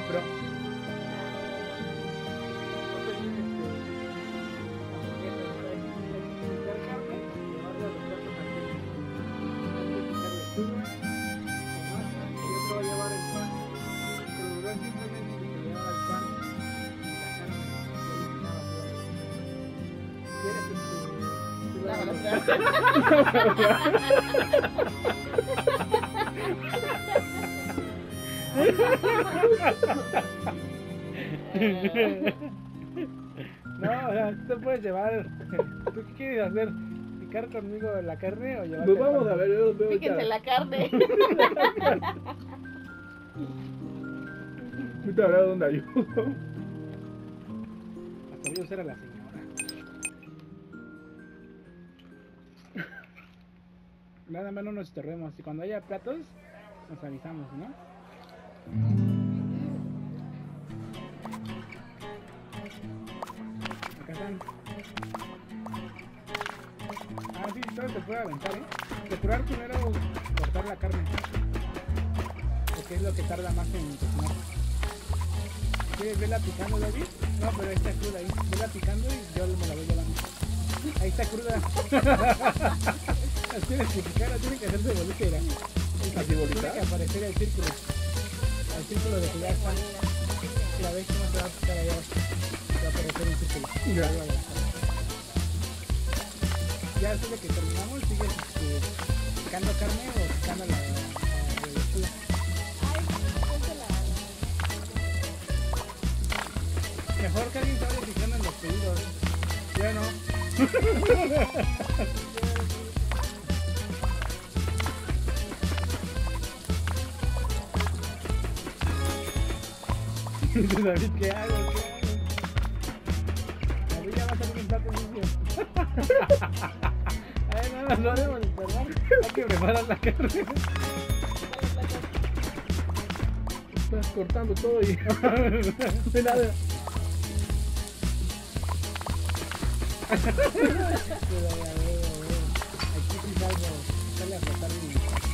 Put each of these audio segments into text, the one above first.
Pro. No, o sea, tú te puedes llevar. ¿Tú qué quieres hacer? ¿Picar conmigo la carne o llevarte Nos vamos a ver, yo los veo Fíjense la carne. Ahorita a ver dónde ayudo. Hasta voy a usar a la señora. Nada más no nos estorbemos. Y cuando haya platos, nos avisamos, ¿no? Acá están. Ah, sí, todo se puede aventar, ¿eh? Depurar primero cortar la carne. Porque es lo que tarda más en cocinar. ¿Quieres verla picando, David? No, pero está cruda ahí. Vela picando y yo me la voy llevando. Ahí está cruda. Tienes que picar, las tienes que hacerse bolita. mira. ¿Así Tiene bolita? que aparecer el círculo. El círculo de que ya está. Mira, ves cómo se va a picar allá. Se va a aparecer un círculo. Ya. La sal. Ya después de que terminamos, sigues este, picando carne o picando la, la, la lechuga. Mejor que alguien se vaya fijando en los pedidos. Yo no. Dice David, ¿qué hago? ¿Qué hago? David ya va a plato limpio. Ay, no, no, no debemos esperar. Hay que preparar la carne. Estás cortando todo y. Aquí sí salgo. Sale a flotar mi.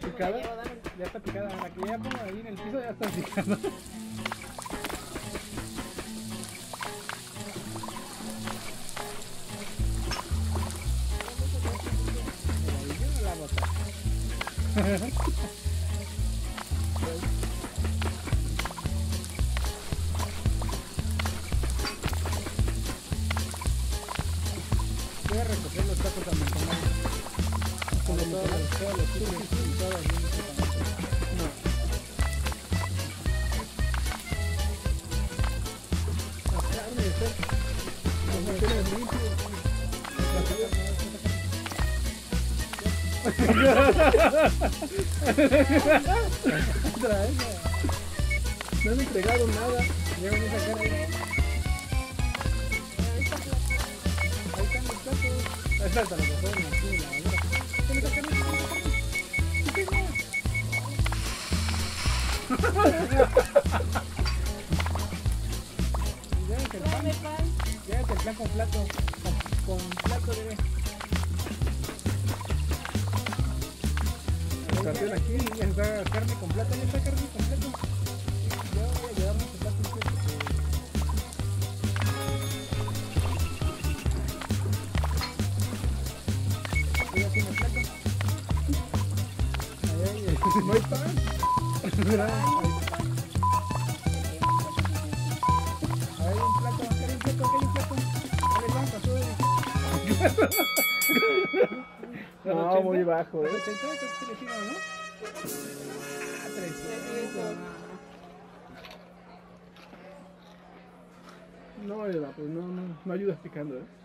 ¿Picada? Ya está picada. La que ya pongo ahí en el piso ya está picada. Voy a recoger los tacos a Montonal. Como los, los los conozco. No. Los han entregado nada. Lleven esa carne. Ahí están los tacos. Ahí falta lo mejor Llévate el pan. Llévate el plan con plato. Con, con plato. El sartén aquí. Ya está carne con plato, ya está carne con plato. Yo voy a llevarme este plato. Ahí eh, No hay pan. No, muy bajo, ¿eh? 80 creo que sí le hicieron, ¿no? 300. No, Eva, pues no, no, no ayudas picando, ¿eh?